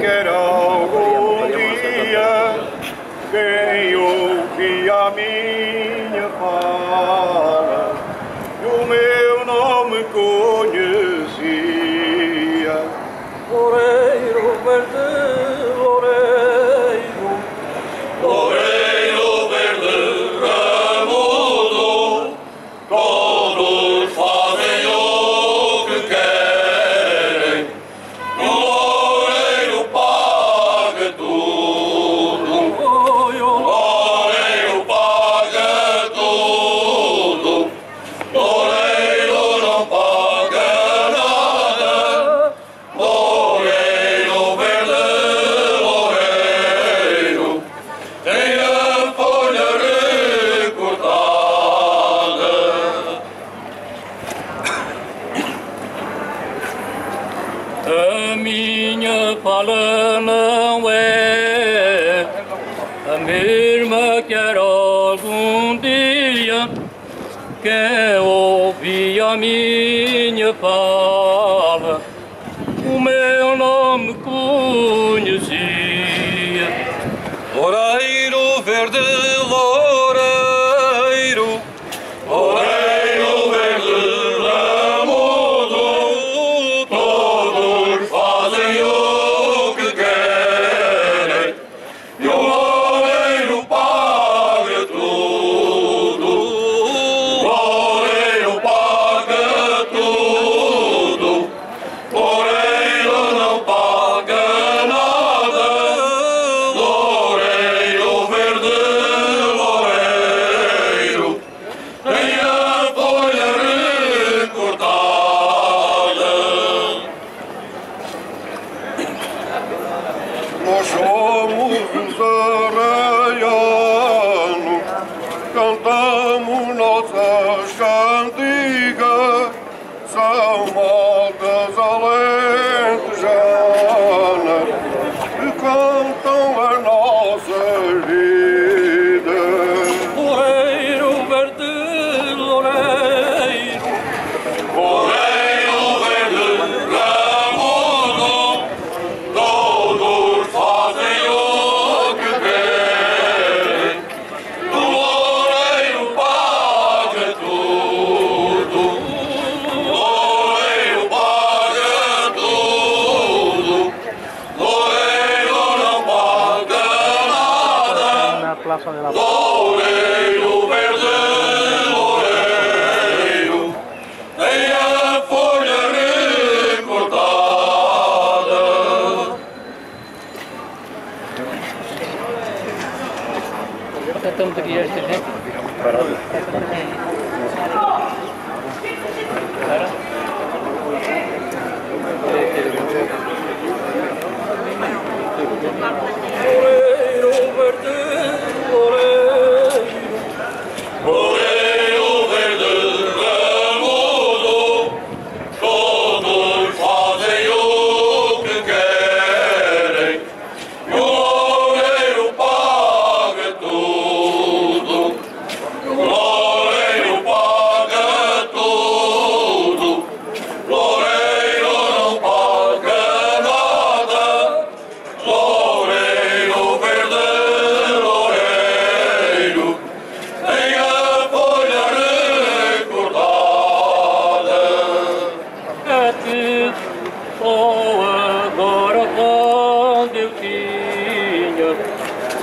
quer algum dia, venho que a minha paz.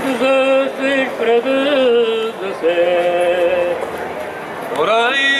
Sri Prabhu Sri. Orai.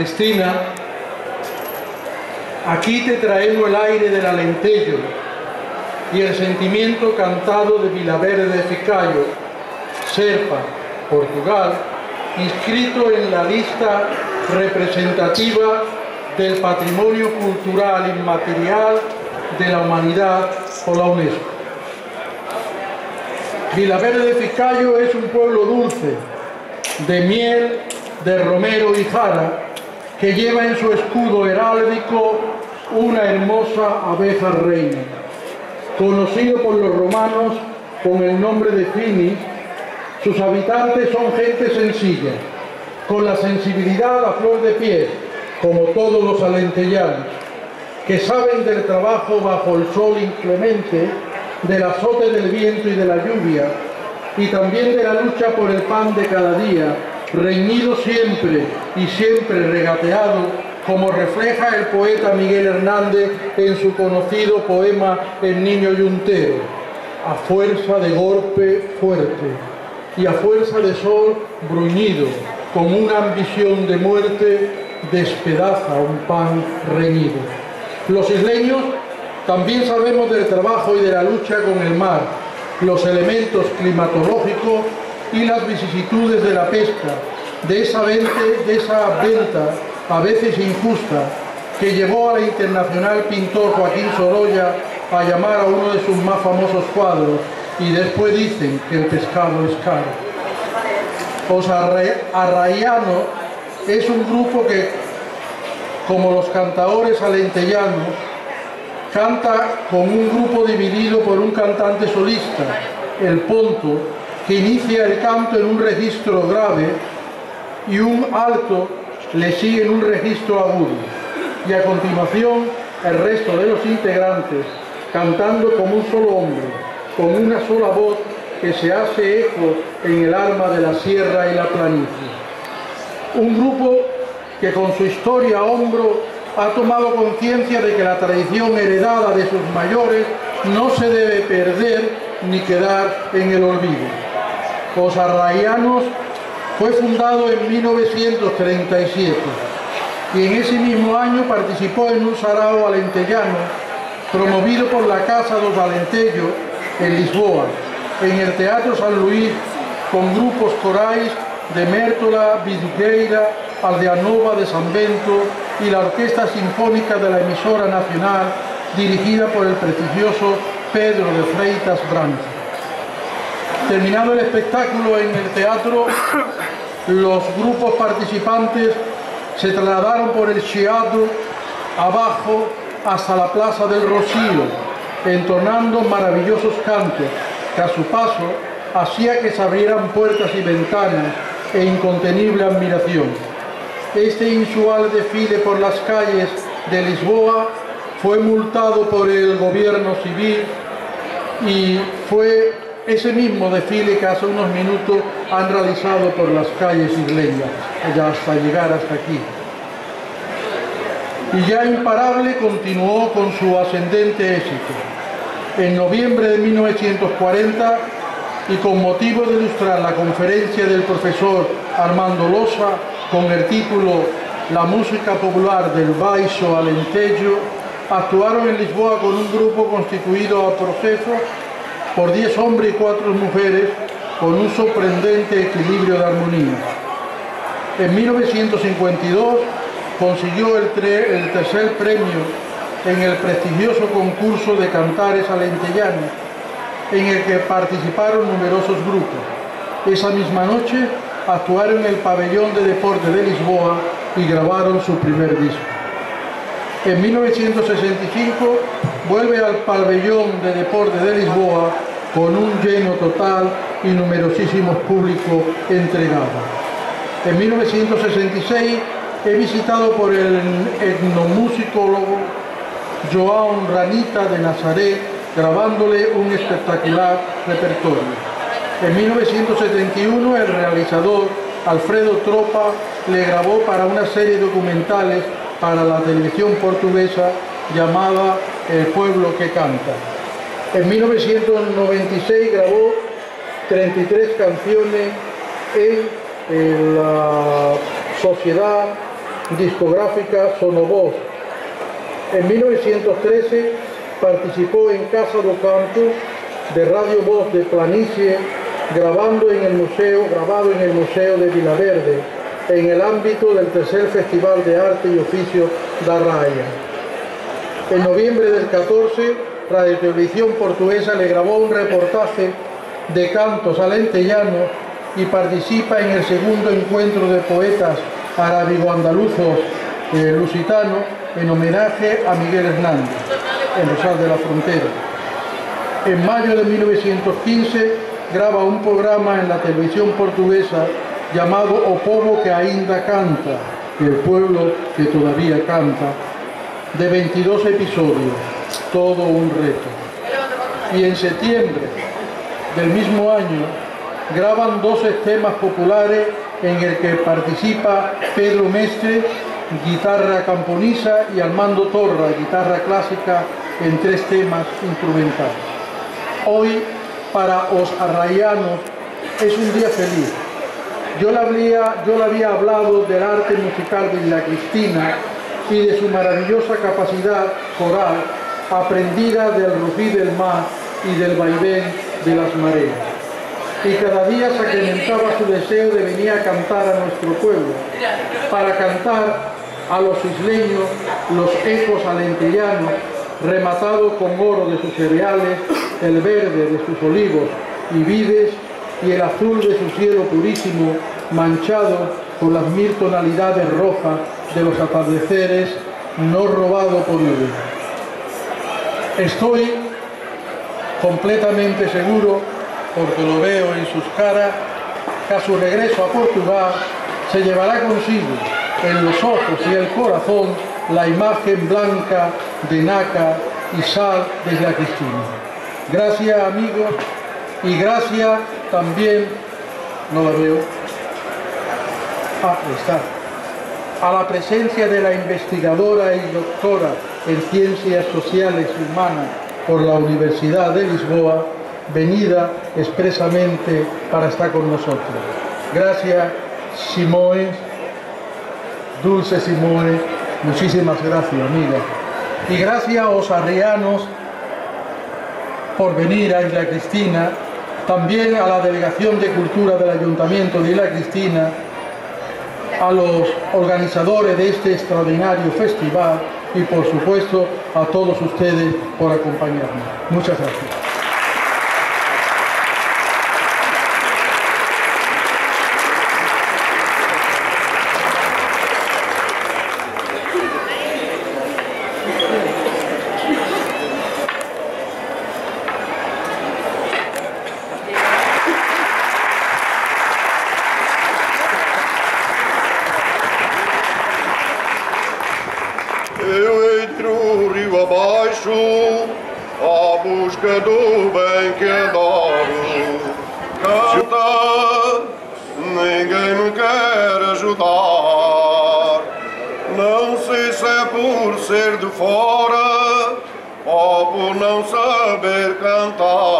Cristina. Aquí te traemos el aire del Alentejo y el sentimiento cantado de Vilaverde de Ficayo, Serpa, Portugal, inscrito en la lista representativa del Patrimonio Cultural Inmaterial de la Humanidad por la UNESCO. Vilaverde de Ficayo es un pueblo dulce, de miel, de romero y jara, que lleva en su escudo heráldico una hermosa abeja reina. Conocido por los romanos con el nombre de Finis, sus habitantes son gente sencilla, con la sensibilidad a flor de piel, como todos los alentellanos, que saben del trabajo bajo el sol inclemente, del azote del viento y de la lluvia, y también de la lucha por el pan de cada día, reñido siempre y siempre regateado, como refleja el poeta Miguel Hernández en su conocido poema El niño yuntero, a fuerza de golpe fuerte y a fuerza de sol bruñido, con una ambición de muerte, despedaza un pan reñido. Los isleños también sabemos del trabajo y de la lucha con el mar, los elementos climatológicos y las vicisitudes de la pesca, de esa, venta, de esa venta a veces injusta que llevó al internacional pintor Joaquín Sorolla a llamar a uno de sus más famosos cuadros y después dicen que el pescado es caro. Os Arraiano es un grupo que, como los cantadores alentellanos, canta con un grupo dividido por un cantante solista, el ponto, que inicia el canto en un registro grave y un alto le sigue en un registro agudo. Y a continuación el resto de los integrantes cantando como un solo hombre, con una sola voz que se hace eco en el alma de la sierra y la planicie. Un grupo que con su historia a hombro ha tomado conciencia de que la tradición heredada de sus mayores no se debe perder ni quedar en el olvido. Los arraianos fue fundado en 1937 y en ese mismo año participó en un sarao alentellano promovido por la Casa dos Alentello en Lisboa, en el Teatro San Luis con grupos corais de Mértola, Vidugueira, Aldeanova de San Bento y la Orquesta Sinfónica de la emisora nacional dirigida por el prestigioso Pedro de Freitas Branco. Terminado el espectáculo en el teatro, los grupos participantes se trasladaron por el Chiado abajo hasta la Plaza del Rocío, entonando maravillosos cantos que a su paso hacía que se abrieran puertas y ventanas e incontenible admiración. Este inusual desfile por las calles de Lisboa fue multado por el gobierno civil y fue ese mismo desfile que hace unos minutos han realizado por las calles isleñas, ya hasta llegar hasta aquí. Y ya imparable continuó con su ascendente éxito. En noviembre de 1940, y con motivo de ilustrar la conferencia del profesor Armando Losa con el título La música popular del Baixo Alentejo, actuaron en Lisboa con un grupo constituido a proceso por 10 hombres y 4 mujeres con un sorprendente equilibrio de armonía. En 1952 consiguió el, el tercer premio en el prestigioso concurso de cantares alentellanos, en el que participaron numerosos grupos. Esa misma noche actuaron en el pabellón de deporte de Lisboa y grabaron su primer disco. En 1965 vuelve al pabellón de deporte de Lisboa con un lleno total y numerosísimos públicos entregados. En 1966 he visitado por el etnomusicólogo João Ranita de Nazaret grabándole un espectacular repertorio. En 1971 el realizador Alfredo Tropa le grabó para una serie de documentales para la televisión portuguesa llamada El pueblo que canta. En 1996 grabó 33 canciones en la sociedad discográfica Sonovoz. En 1913 participó en Casa do Campo de Radio Voz de Planicie, grabando en el museo, grabado en el Museo de Vilaverde, en el ámbito del tercer Festival de Arte y Oficio da Raya. En noviembre del 14, Radio Televisión Portuguesa le grabó un reportaje de cantos alentellanos y participa en el segundo encuentro de poetas arábigo-andaluzos eh, lusitanos en homenaje a Miguel Hernández, en Rosal de la Frontera. En mayo de 1915 graba un programa en la televisión portuguesa llamado O Povo que ainda canta, el pueblo que todavía canta, de 22 episodios, todo un reto. Y en septiembre del mismo año graban 12 temas populares en el que participa Pedro Mestre, guitarra camponisa, y Armando Torra, guitarra clásica, en tres temas instrumentales. Hoy, para os arraianos, es un día feliz. Yo le, había, yo le había hablado del arte musical de la Cristina y de su maravillosa capacidad coral, aprendida del rugir del mar y del vaivén de las mareas. Y cada día sacramentaba su deseo de venir a cantar a nuestro pueblo, para cantar a los isleños los ecos alentellanos, rematado con oro de sus cereales, el verde de sus olivos y vides y el azul de su cielo purísimo, manchado con las mil tonalidades rojas de los atardeceres, no robado por nube. Estoy completamente seguro porque lo veo en sus caras, que a su regreso a Portugal se llevará consigo en los ojos y el corazón la imagen blanca de Naca y Sal de la Cristina. Gracias amigos y gracias también, no la veo, ah, está, a la presencia de la investigadora y doctora en Ciencias Sociales y Humanas por la Universidad de Lisboa, venida expresamente para estar con nosotros. Gracias, Simone, Dulce Simone, muchísimas gracias, amiga. Y gracias a los arrianos por venir a Isla Cristina, también a la Delegación de Cultura del Ayuntamiento de Isla Cristina, a los organizadores de este extraordinario festival y por supuesto a todos ustedes por acompañarnos. Muchas gracias. Do bem que adoro. Canta, ninguém me quer ajudar. Não sei se é por ser de fora ou por não saber cantar.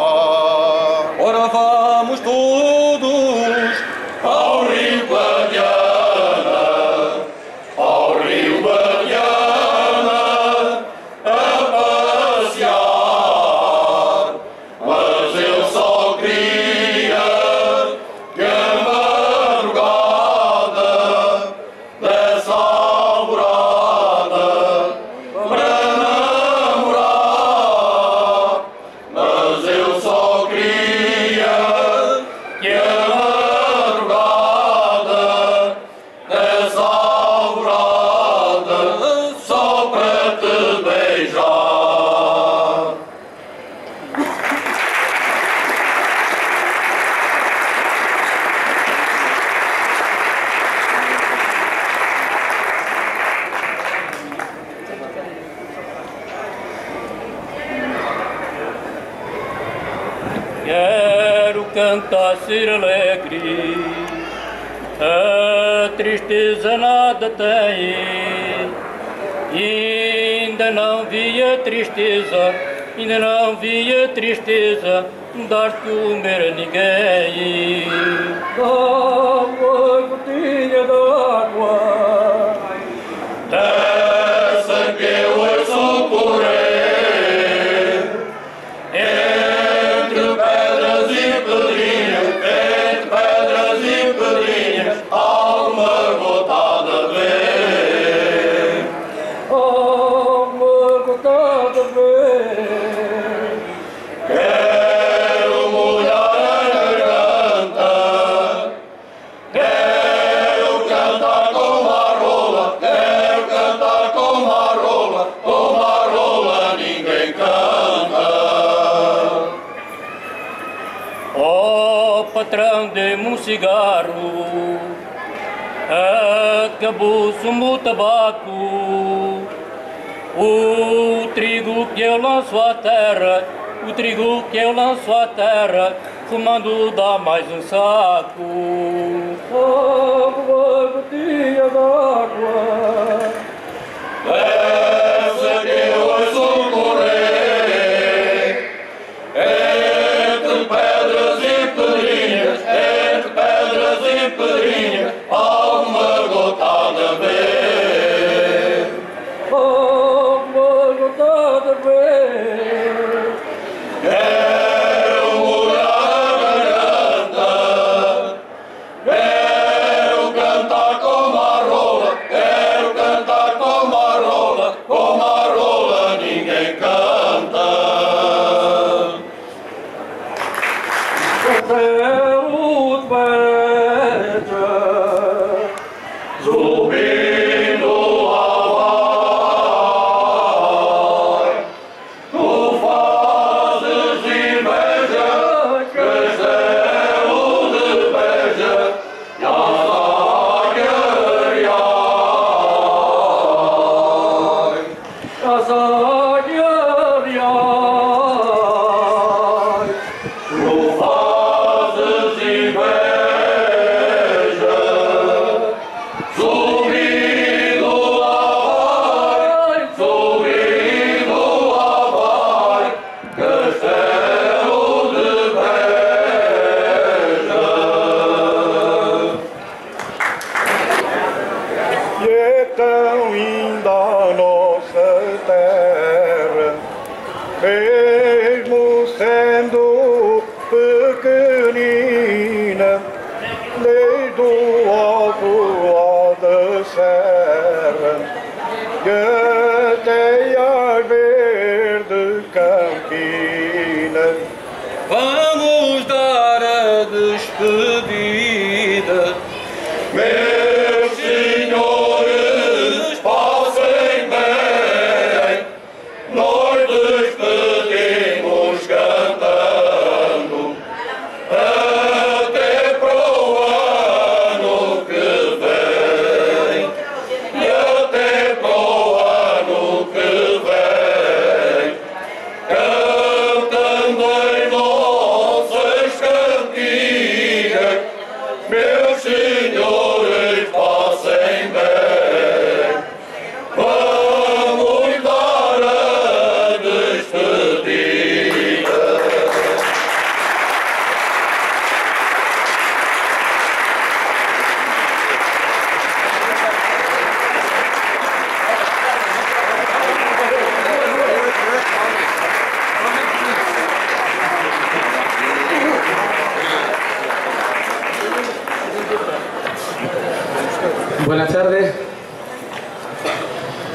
Ser alegre, a tristeza nada tem. Ainda não vi a tristeza ainda não via tristeza, dar comer a ninguém. Dá-me gotinha d'água, Dê-me um cigarro, acabou-se o tabaco. O trigo que eu lanço à terra, o trigo que eu lanço à terra, fumando dá mais um saco. Água, gotinha d'água.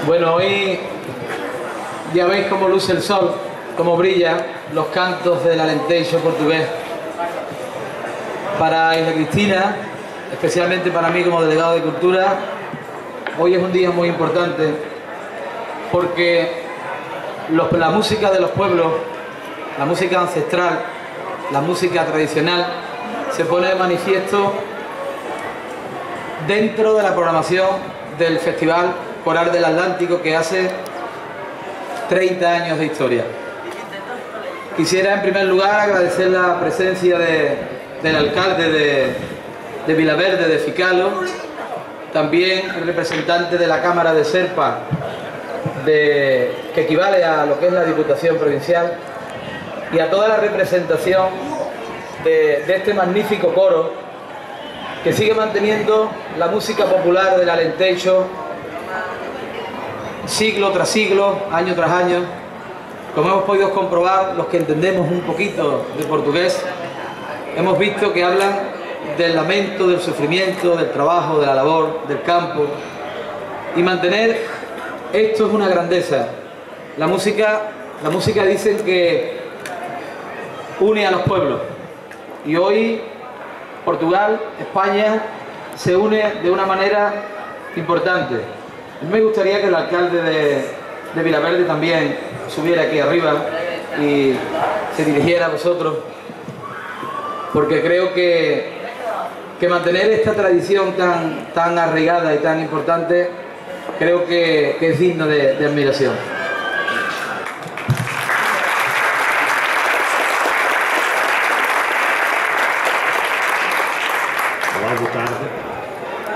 Bueno, hoy ya veis cómo luce el sol, cómo brilla los cantos del alentejo portugués. Para Isla Cristina, especialmente para mí como delegado de Cultura, hoy es un día muy importante porque la música de los pueblos, la música ancestral, la música tradicional, se pone de manifiesto dentro de la programación del Festival Coral del Atlántico que hace 30 años de historia. Quisiera en primer lugar agradecer la presencia de- del alcalde de, de Vilaverde, de Ficalo, también el representante de la Cámara de Serpa de, que equivale a lo que es la Diputación Provincial y a toda la representación de, de este magnífico coro que sigue manteniendo la música popular del Alentejo siglo tras siglo, año tras año. Como hemos podido comprobar, los que entendemos un poquito de portugués, hemos visto que hablan del lamento, del sufrimiento, del trabajo, de la labor, del campo. Y mantener esto es una grandeza. La música, la música dicen que une a los pueblos. Y hoy Portugal, España, se une de una manera importante. Me gustaría que el alcalde de, de Vilaverde también subiera aquí arriba y se dirigiera a vosotros, porque creo que, que mantener esta tradición tan, tan arraigada y tan importante, creo que, es digno de, de admiración. Olá, boa tarde.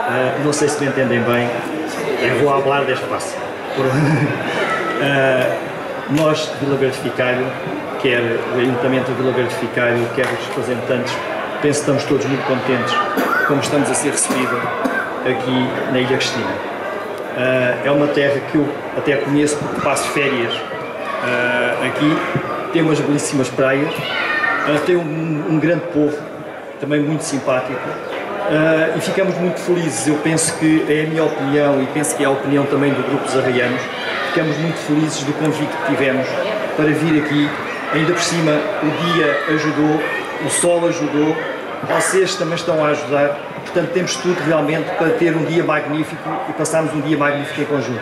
Uh, não sei se me entendem bem, eu vou falar despacio. Por... uh, nós, Vila Verde Ficário, quer o Ayuntamento de Vila Verde Ficário, quer os representantes, penso que estamos todos muito contentes como estamos a ser recebidos aqui na Ilha Cristina. Uh, é uma terra que eu até conheço porque passo férias aqui, tem umas belíssimas praias, tem um, um grande povo, também muito simpático. Uh, e ficamos muito felizes. Eu penso que é a minha opinião e penso que é a opinião também do Grupo Zarraianos. Ficamos muito felizes do convite que tivemos para vir aqui. Ainda por cima, o dia ajudou, o sol ajudou, vocês também estão a ajudar. Portanto, temos tudo realmente para ter um dia magnífico e passarmos um dia magnífico em conjunto.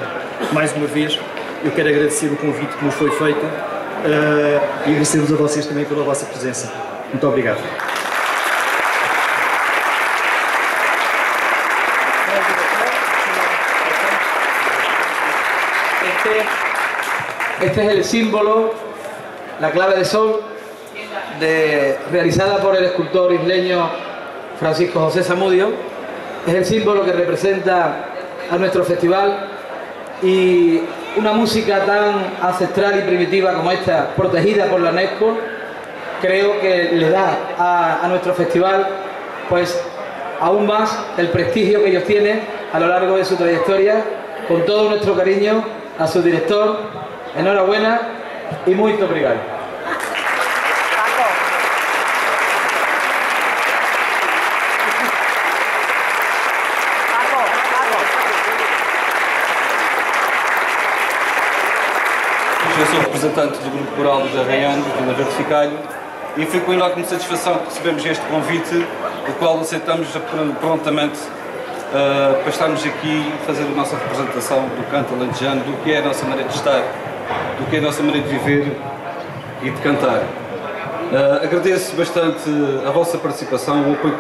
Mais uma vez, eu quero agradecer o convite que nos foi feito uh, e agradecer-vos a vocês também pela vossa presença. Muito obrigado. Este es el símbolo, la clave de sol, realizada por el escultor isleño Francisco José Zamudio. Es el símbolo que representa a nuestro festival y una música tan ancestral y primitiva como esta, protegida por la UNESCO, creo que le da a, a nuestro festival pues aún más el prestigio que ellos tienen a lo largo de su trayectoria, con todo nuestro cariño a su director, enhorabuena y muy obrigado. Eu sou representante do Grupo Coral dos Arraianos, do Vila Verde Ficalho, e foi com enorme satisfação que recebemos este convite, o qual aceitamos prontamente uh, para estarmos aqui a fazer a nossa representação do canto alentejano, do que é a nossa maneira de estar, do que é a nossa maneira de viver e de cantar. Uh, agradeço bastante a vossa participação, o apoio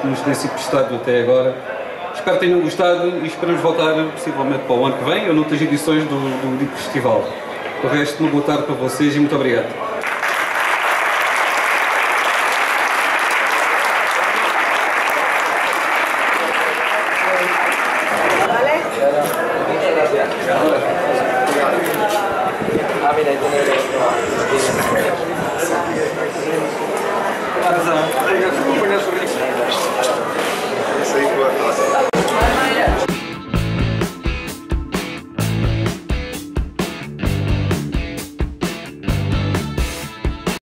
que nos tem sido prestado até agora. Espero que tenham gostado e esperamos voltar possivelmente para o ano que vem ou noutras edições do, do dito festival. O resto, uma boa tarde para vocês e muito obrigado.